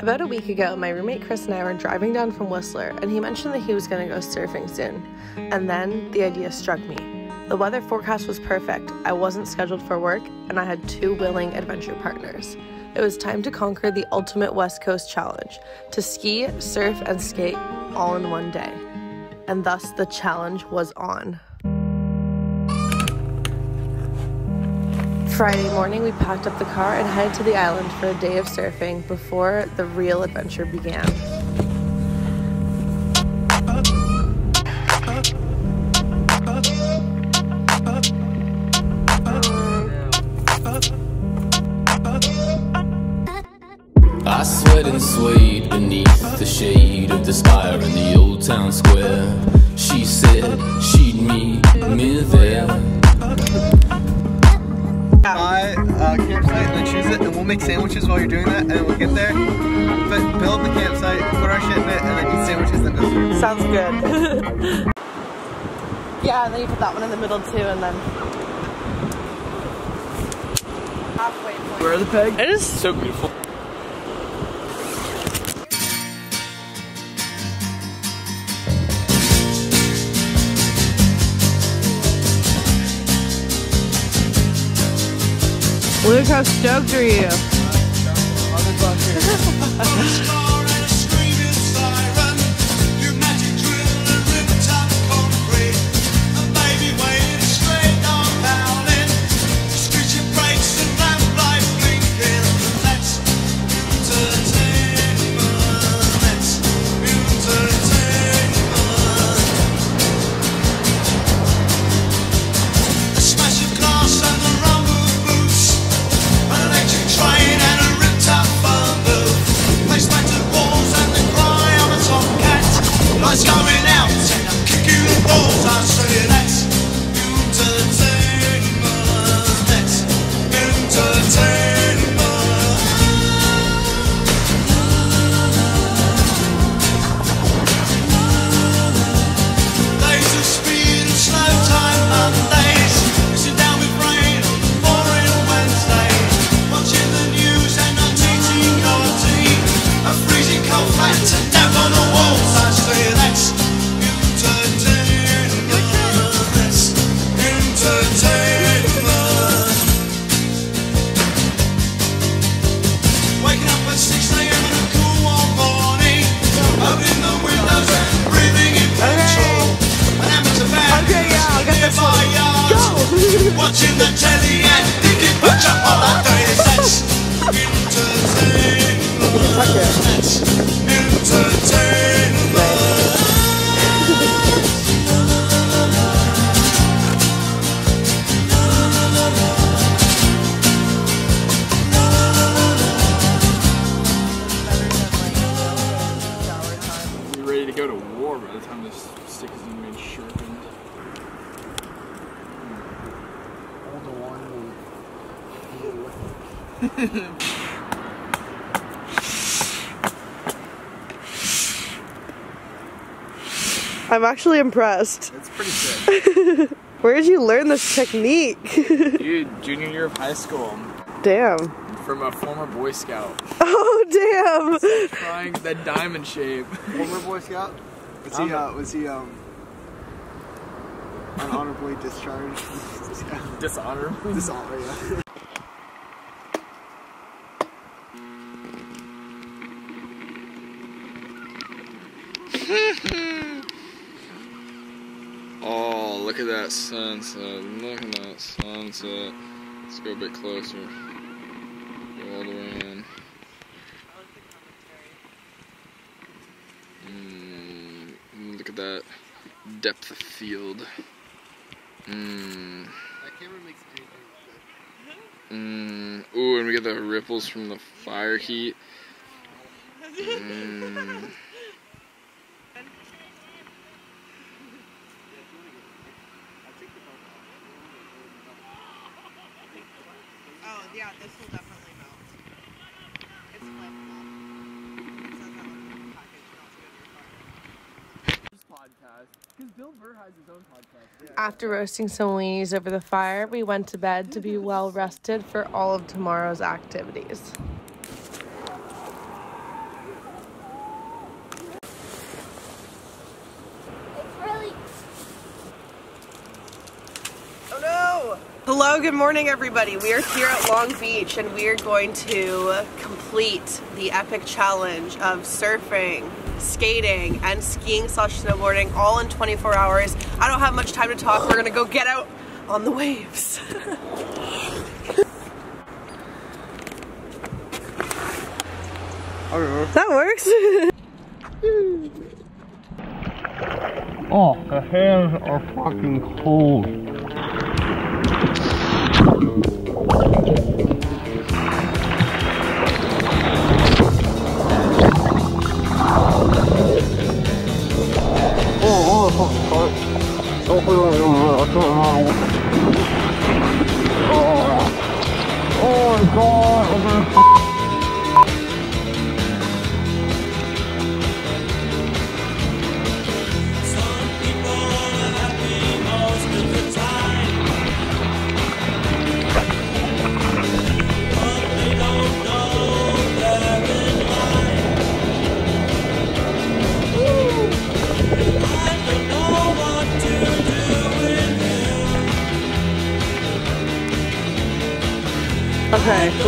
About a week ago, my roommate Chris and I were driving down from Whistler, and he mentioned that he was going to go surfing soon. And then the idea struck me. The weather forecast was perfect, I wasn't scheduled for work, and I had two willing adventure partners. It was time to conquer the ultimate West Coast challenge to ski, surf, and skate all in one day. And thus the challenge was on. Friday morning, we packed up the car and headed to the island for a day of surfing before the real adventure began. I sweat and swayed beneath the shade of the spire in the old town square. She said she'd meet me there. Buy uh, a campsite and then choose it, and we'll make sandwiches while you're doing that, and then we'll get there. But build the campsite, put our shit in it, and then eat sandwiches, then go through. Sounds good. yeah, and then you put that one in the middle too, and then halfway point. Where are the pegs? It is So beautiful. Luke, how stoked are you? Watching the telly and thinking put your holidays That's entertainment. That's entertainment You're ready to go to war by the time this stick is even made sharpened. I'm actually impressed. That's pretty sick. Where did you learn this technique? Dude, junior year of high school, damn. from a former Boy Scout, Oh, damn. trying that diamond shape. Former Boy Scout? Was he, uh, was he, um, unhonorably discharged? Dishonor. Dishonor, yeah. Oh, look at that sunset. Look at that sunset. Let's go a bit closer. Go all the way in. Mm, look at that depth of field. Mm. That camera makes anything Mm. Ooh, and we get the ripples from the fire heat. Mm. This will definitely melt. It's flammable. It says that on the package, not to go your car. podcast. Because Bill Burr has his own podcast. After roasting some weenies over the fire, we went to bed to be well rested for all of tomorrow's activities. Hello, good morning, everybody. We are here at Long Beach and we are going to complete the epic challenge of surfing, skating, and skiing slash snowboarding all in 24 hours. I don't have much time to talk. We're gonna go get out on the waves. that works. Oh, the hands are fucking cold. Okay,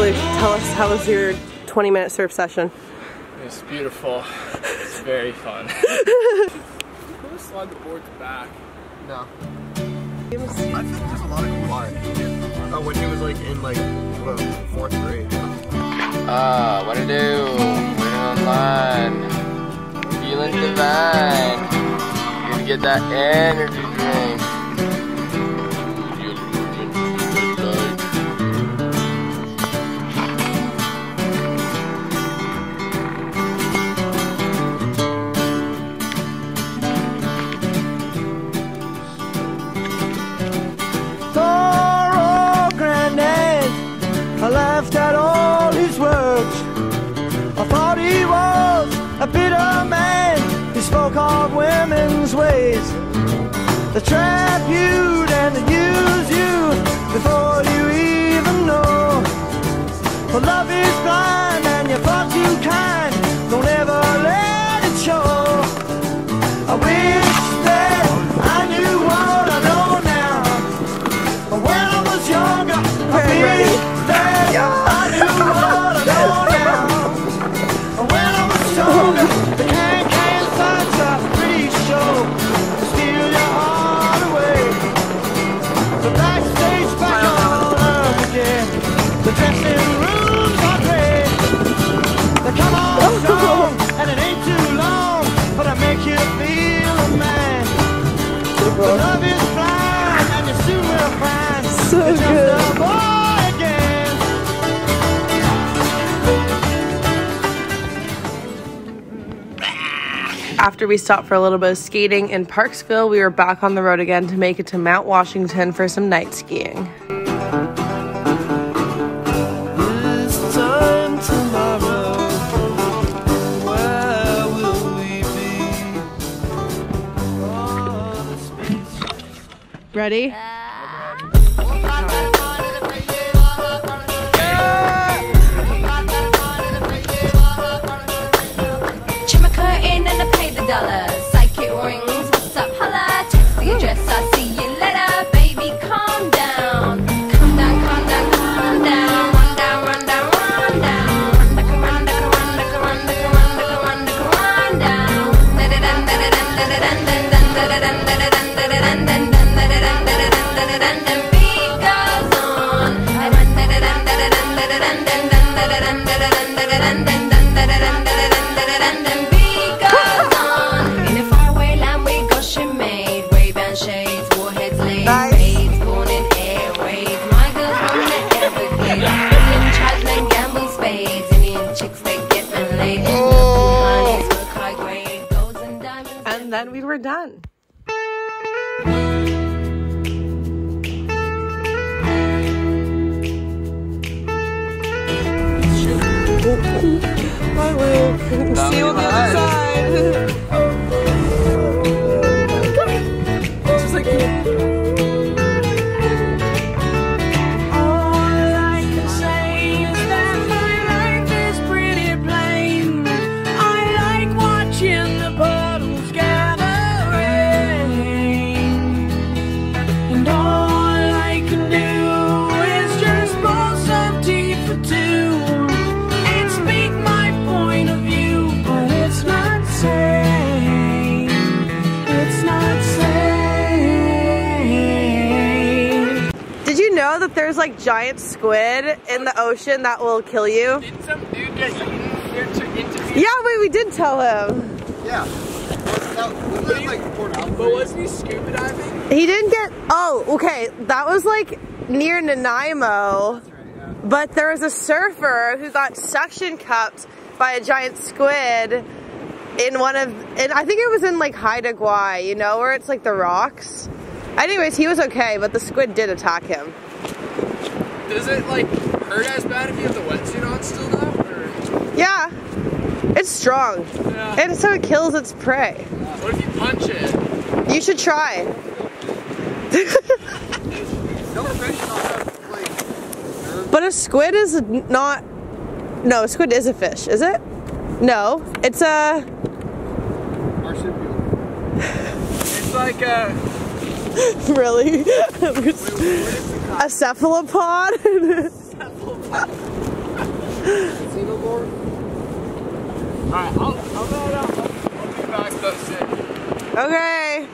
Luke, tell us how was your 20 minute surf session? It's beautiful. It's very fun. Let's slide the boards back. No. I think there's a lot of cool art. Oh, when he was like in like what, fourth grade. Ah, what to do? We're online. Feeling divine. You're Gonna get that energy a bitter man. who spoke of women's ways. They trap you and they use you before you even know. For love is blind After we stopped for a little bit of skating in Parksville, we were back on the road again to make it to Mount Washington for some night skiing. This time tomorrow, where will we be? Ready? Trim And we were done. My way. See you on the other side. Giant squid in the ocean that will kill you. Didn't some dude get eaten here to into Yeah, wait, we did tell him. Yeah. Was that, was that like Port Alfred? But wasn't he scuba diving? He didn't get. Oh, okay. That was like near Nanaimo. But there was a surfer who got suction cupped by a giant squid in one of, and I think it was in like Haida Gwaii, you know, where it's like the rocks. Anyways, he was okay, but the squid did attack him. Does it like hurt as bad if you have the wetsuit on still though? Or Yeah, it's strong, yeah. and so it kills its prey. what if you punch it? You should try. No fish don't have like But a squid is not. No, a squid is a fish, is it? No, it's a. marsupial. It's like a Really? A cephalopod? Xenomorph? Alright, I'll, I'll, I'll, I'll be back though soon. okay.